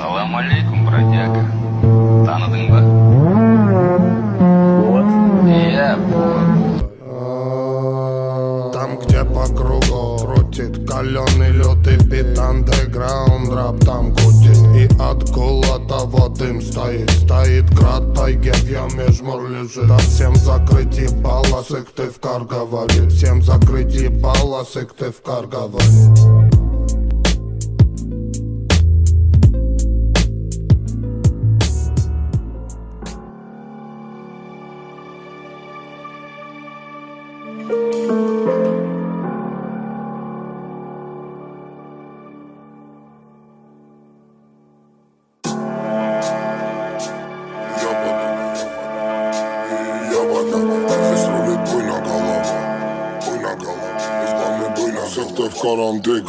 Салам алейкум, бродяга. Tanıdın mı? Я Там, где по кругу крутит каленый лютый бит андеграунд рэп там крутит. И от того дым стоит. Стоит град тайге, в яме жмур лежит. Да всем закрыть ебало, сык ты в кар говорит. Всем закрыть ебало, сык ты в кар говорит Certains feront des.